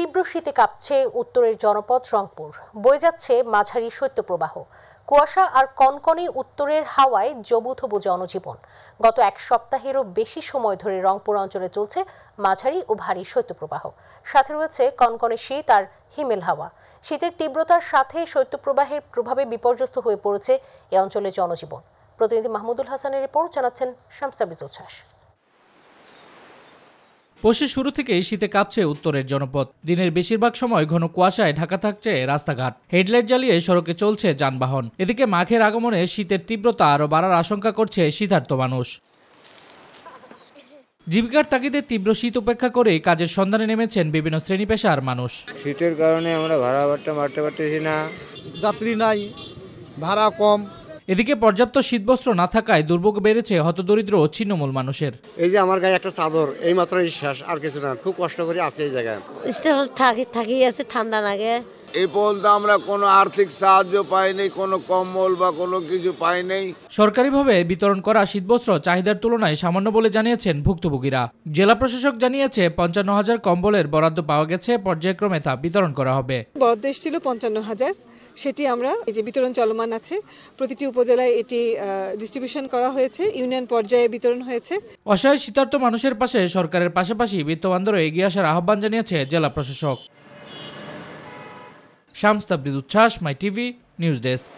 তীব্র শীতে কাঁপছে উত্তরের জনপদ রংপুর। বয়ে যাচ্ছে মাঝারি শৈত্যপ্রবাহ। কুয়াশা আর কনকনে উত্তরের হাওয়ায় জবুথবু জনজীবন। গত এক সপ্তাহেরও বেশি সময় ধরে রংপুর অঞ্চলে চলছে মাঝারি ও ভারী শৈত্যপ্রবাহ। সাথে রয়েছে কনকনে শীত আর হিমেল হাওয়া। শীতের তীব্রতার সাথে শৈত্যপ্রবাহের প্রভাবে বিপর্যস্ত হয়ে পড়েছে এ অঞ্চলের জনজীবন। প্রতিনিধি মাহমুদুল হাসানের রিপোর্ট জানাচ্ছেন শামসাবিজ উচ্ছ্বাস। পৌষের শুরু থেকেই শীতে কাঁপছে উত্তরের জনপদ। দিনের বেশিরভাগ সময় ঘন কুয়াশায় ঢাকা থাকছে রাস্তাঘাট। হেডলাইট জ্বালিয়ে সড়কে চলছে যানবাহন। এদিকে মাঘের আগমনে শীতের তীব্রতা আরও বাড়ার আশঙ্কা করছে শীতার্থ মানুষ। জীবিকার তাগিদে তীব্র শীত উপেক্ষা করে কাজের সন্ধানে নেমেছেন বিভিন্ন শ্রেণি পেশার মানুষ। শীতের কারণে আমরা ভাড়া ভাড়টা মারতে পারতেছি না। যাত্রী নাই ভাড়া কম এদিকে পর্যাপ্ত শীতবস্ত্র না থাকায় দুর্ভোগ বেড়েছে হতদরিদ্র ও ছিন্নমূল মানুষের। এই যে আমার গায়ে একটা চাদর এই মাত্র শেষ আর কিছু না। খুব কষ্ট করে আছে এই জায়গায়। থাকি থাকি আছে ঠান্ডা লাগে। এই পর্যন্ত আমরা কোনো আর্থিক সাহায্য পাইনি কোনো কম্বল বা কোনো কিছু পাইনি। সরকারিভাবে বিতরণ করা শীতবস্ত্র চাহিদার তুলনায় সামান্য বলে জানিয়েছেন ভুক্তভোগীরা। জেলা প্রশাসক জানিয়েছে পঞ্চান্ন হাজার কম্বলের বরাদ্দ পাওয়া গেছে পর্যায়ক্রমে তা বিতরণ করা হবে। বরাদ্দ এসেছিল পঞ্চান্ন হাজার। সেটি আমরা, এই যে বিতরণ চলমান আছে, প্রতিটি উপজেলায় এটি ডিস্ট্রিবিউশন করা হয়েছে ইউনিয়ন পর্যায়ে বিতরণ হয়েছে। অসহায় শীতার্থ মানুষের পাশে সরকারের পাশাপাশি বিত্তবান্ধব এগিয়ে আসার আহ্বান জানিয়েছে জেলা প্রশাসক। শামস্তাবৃদ উচ্ছ্বাস, মাই টিভি, নিউজ ডেস্ক।